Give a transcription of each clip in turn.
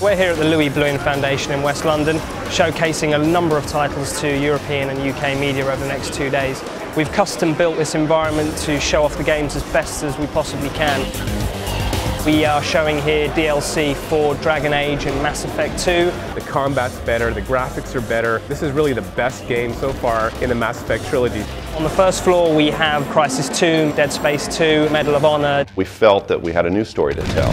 We're here at the Louise Blouin Foundation in West London, showcasing a number of titles to European and UK media over the next two days. We've custom built this environment to show off the games as best as we possibly can. We are showing here DLC for Dragon Age and Mass Effect 2. The combat's better, the graphics are better. This is really the best game so far in the Mass Effect trilogy. On the first floor we have Crysis 2, Dead Space 2, Medal of Honor. We felt that we had a new story to tell.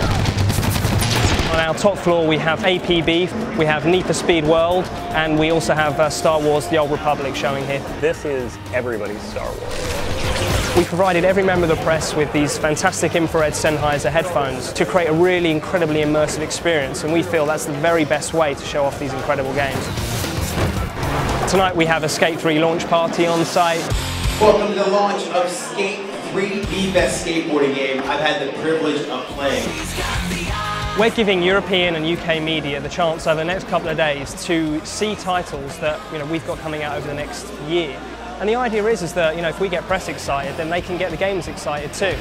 On our top floor we have APB, we have Need for Speed World, and we also have uh, Star Wars The Old Republic showing here. This is everybody's Star Wars. We provided every member of the press with these fantastic infrared Sennheiser headphones to create a really incredibly immersive experience, and we feel that's the very best way to show off these incredible games. Tonight we have a Skate 3 launch party on site. Welcome to the launch of Skate 3, the best skateboarding game I've had the privilege of playing. We're giving European and UK media the chance over the next couple of days to see titles that you know, we've got coming out over the next year. And the idea is, is that you know, if we get press excited, then they can get the games excited too.